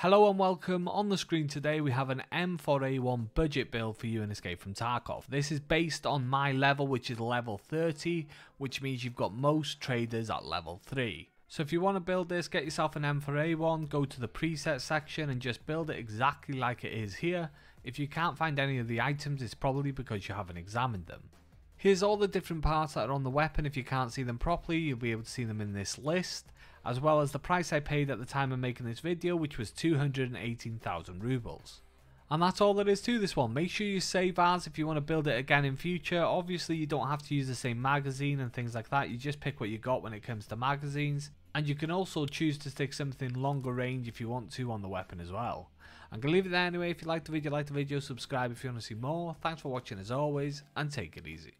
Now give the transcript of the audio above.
Hello and welcome. On the screen today we have an M4A1 budget build for you in Escape from Tarkov. This is based on my level which is level 30 which means you've got most traders at level 3. So if you want to build this get yourself an M4A1, go to the preset section and just build it exactly like it is here. If you can't find any of the items it's probably because you haven't examined them. Here's all the different parts that are on the weapon. If you can't see them properly, you'll be able to see them in this list, as well as the price I paid at the time of making this video, which was 218,000 rubles. And that's all there is to this one. Make sure you save as if you want to build it again in future. Obviously, you don't have to use the same magazine and things like that. You just pick what you got when it comes to magazines. And you can also choose to stick something longer range if you want to on the weapon as well. I'm going to leave it there anyway. If you liked the video, like the video, subscribe if you want to see more. Thanks for watching as always, and take it easy.